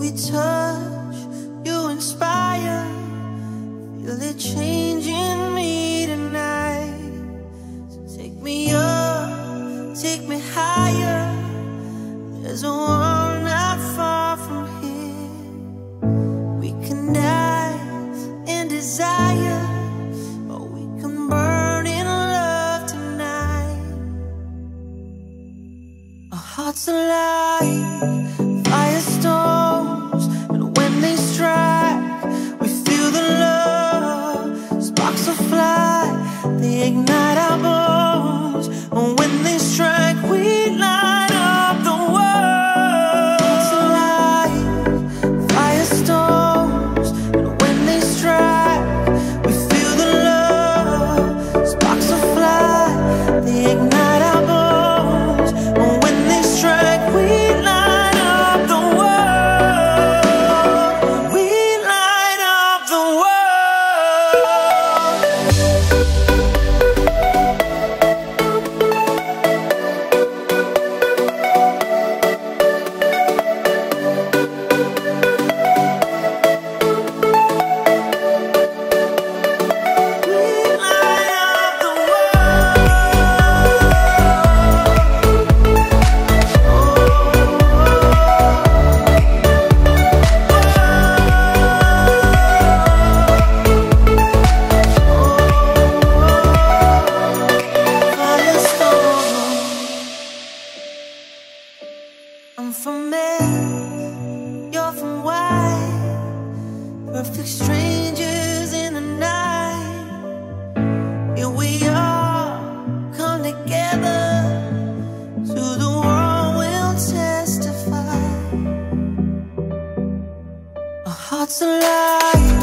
we touch, you inspire. Feel it changing me tonight. So take me up, take me higher. There's a world not far from here. We can die in desire, or we can burn in love tonight. Our hearts alive. I'm from men, you're from white. Perfect strangers in the night Here we are, come together To the world we'll testify Our hearts alive